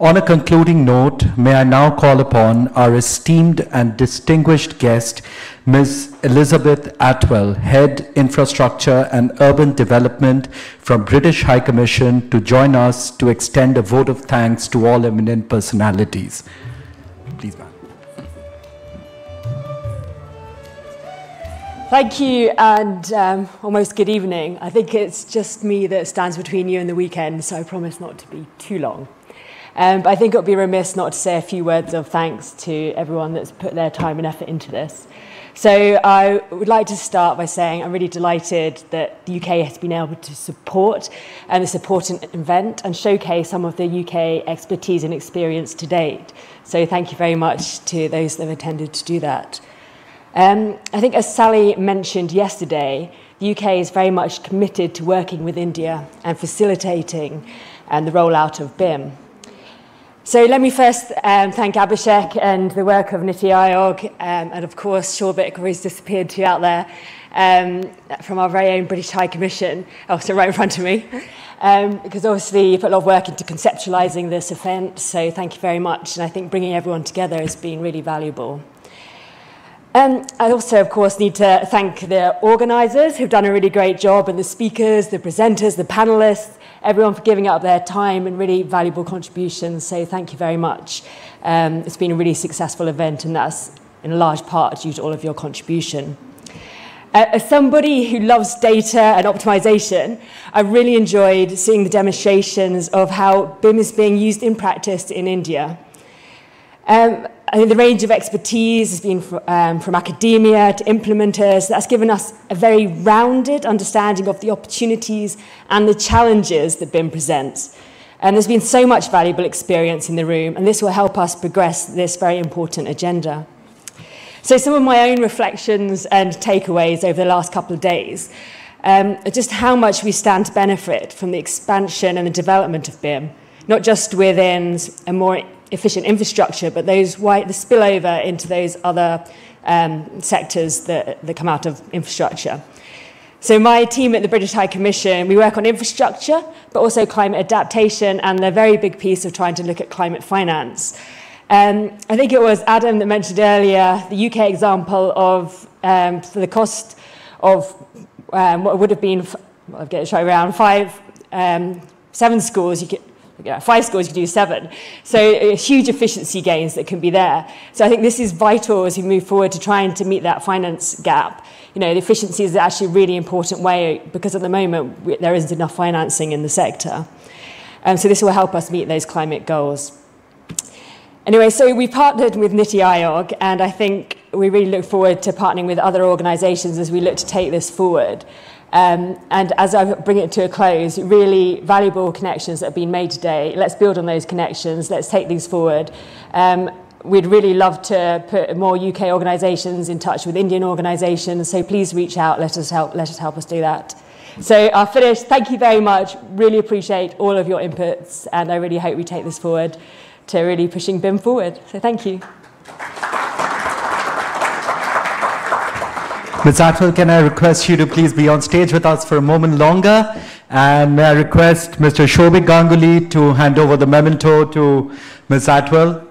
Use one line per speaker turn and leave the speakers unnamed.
On a concluding note, may I now call upon our esteemed and distinguished guest, Ms. Elizabeth Atwell, Head Infrastructure and Urban Development from British High Commission to join us to extend a vote of thanks to all eminent personalities. Please, ma'am.
Thank you and um, almost good evening. I think it's just me that stands between you and the weekend, so I promise not to be too long. Um, but I think it would be remiss not to say a few words of thanks to everyone that's put their time and effort into this. So I would like to start by saying I'm really delighted that the UK has been able to support and support an event and showcase some of the UK expertise and experience to date. So thank you very much to those that have attended to do that. Um, I think, as Sally mentioned yesterday, the UK is very much committed to working with India and facilitating and the rollout of BIM. So let me first um, thank Abhishek and the work of Niti Aayog, um, and of course Shobik, who's disappeared to out there, um, from our very own British High Commission, also right in front of me, um, because obviously you put a lot of work into conceptualising this event, so thank you very much, and I think bringing everyone together has been really valuable. Um, I also, of course, need to thank the organisers who've done a really great job, and the speakers, the presenters, the panellists, everyone for giving up their time and really valuable contributions. So thank you very much. Um, it's been a really successful event, and that's in large part due to all of your contribution. Uh, as somebody who loves data and optimization, I really enjoyed seeing the demonstrations of how BIM is being used in practice in India. Um, I think the range of expertise has been from, um, from academia to implementers. That's given us a very rounded understanding of the opportunities and the challenges that BIM presents. And there's been so much valuable experience in the room, and this will help us progress this very important agenda. So some of my own reflections and takeaways over the last couple of days um, are just how much we stand to benefit from the expansion and the development of BIM, not just within a more efficient infrastructure, but those white, the spillover into those other um, sectors that, that come out of infrastructure. So my team at the British High Commission, we work on infrastructure, but also climate adaptation and a very big piece of trying to look at climate finance. Um, I think it was Adam that mentioned earlier the UK example of um, the cost of um, what would have been, I'll get it right around five, um, seven schools, you could, you know, five scores, you do seven. So uh, huge efficiency gains that can be there. So I think this is vital as we move forward to trying to meet that finance gap. You know, the efficiency is actually a really important way because at the moment we, there isn't enough financing in the sector. Um, so this will help us meet those climate goals. Anyway, so we partnered with Niti Aayog, and I think we really look forward to partnering with other organisations as we look to take this forward. Um, and as I bring it to a close, really valuable connections that have been made today. Let's build on those connections. Let's take these forward. Um, we'd really love to put more UK organisations in touch with Indian organisations. So please reach out. Let us help. Let us help us do that. So I'll finish. Thank you very much. Really appreciate all of your inputs, and I really hope we take this forward to really pushing BIM forward. So thank you.
Ms. Atwell, can I request you to please be on stage with us for a moment longer? And may I request Mr. Shobik Ganguly to hand over the memento to Ms. Atwell?